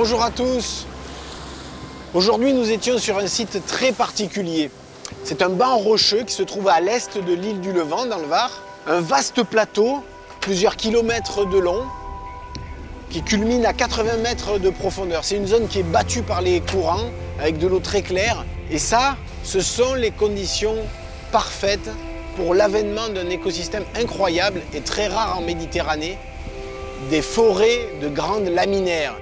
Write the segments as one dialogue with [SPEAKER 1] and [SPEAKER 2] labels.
[SPEAKER 1] Bonjour à tous. Aujourd'hui, nous étions sur un site très particulier. C'est un banc rocheux qui se trouve à l'est de l'île du Levant, dans le Var. Un vaste plateau, plusieurs kilomètres de long, qui culmine à 80 mètres de profondeur. C'est une zone qui est battue par les courants, avec de l'eau très claire. Et ça, ce sont les conditions parfaites pour l'avènement d'un écosystème incroyable et très rare en Méditerranée, des forêts de grandes laminaires.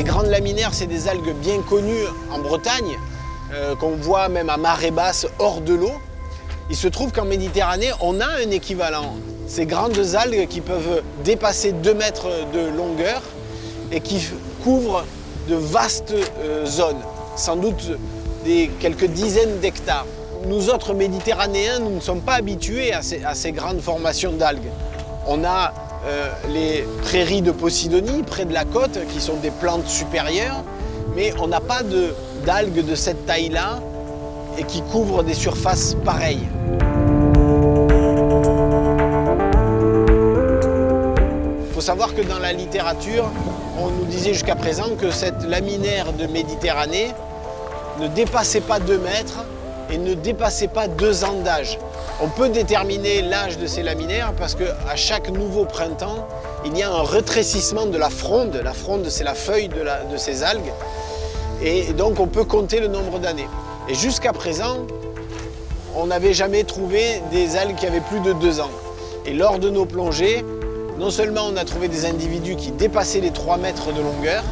[SPEAKER 1] Les grandes laminaires, c'est des algues bien connues en Bretagne, euh, qu'on voit même à marée basse hors de l'eau. Il se trouve qu'en Méditerranée, on a un équivalent. Ces grandes algues qui peuvent dépasser 2 mètres de longueur et qui couvrent de vastes euh, zones, sans doute des quelques dizaines d'hectares. Nous autres Méditerranéens, nous ne sommes pas habitués à ces, à ces grandes formations d'algues. On a euh, les prairies de Posidonie, près de la côte, qui sont des plantes supérieures, mais on n'a pas d'algues de, cette taille-là et qui couvrent des surfaces pareilles. Il faut savoir que dans la littérature, on nous disait jusqu'à présent que cette laminaire de Méditerranée ne dépassait pas 2 mètres et ne dépassait pas 2 ans d'âge. On peut déterminer l'âge de ces laminaires parce qu'à chaque nouveau printemps, il y a un rétrécissement de la fronde. La fronde, c'est la feuille de, de, ces algues. Et donc, on peut compter le nombre d'années. Et jusqu'à présent, on n'avait jamais trouvé des algues qui avaient plus de deux ans. Et lors de nos plongées, non seulement on a trouvé des individus qui dépassaient les 3 mètres de longueur,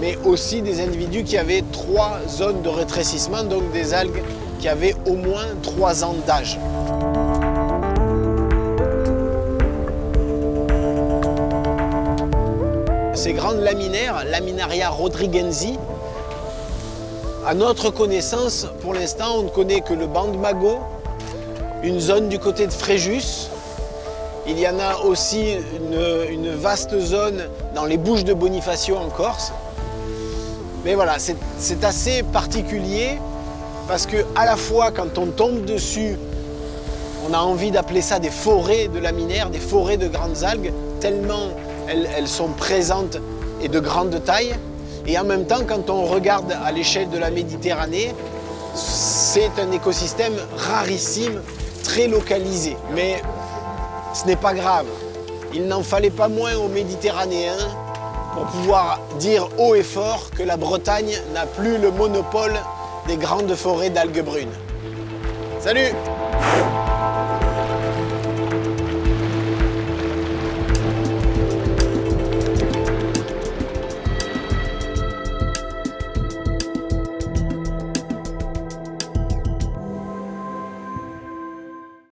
[SPEAKER 1] mais aussi des individus qui avaient trois zones de rétrécissement, donc des algues qui avaient au moins 3 ans d'âge. Ces grandes laminaires, Laminaria rodriguensi, à notre connaissance, pour l'instant, on ne connaît que le banc de Magot, une zone du côté de Fréjus. Il y en a aussi une, une vaste zone dans les Bouches de Bonifacio en Corse. Mais voilà, c'est assez particulier parce que à la fois quand on tombe dessus, on a envie d'appeler ça des forêts de laminaires, des forêts de grandes algues, tellement elles, sont présentes et de grande taille. Et en même temps, quand on regarde à l'échelle de la Méditerranée, c'est un écosystème rarissime, très localisé. Mais ce n'est pas grave. Il n'en fallait pas moins aux Méditerranéens pour pouvoir dire haut et fort que la Bretagne n'a plus le monopole des grandes forêts d'algues brunes. Salut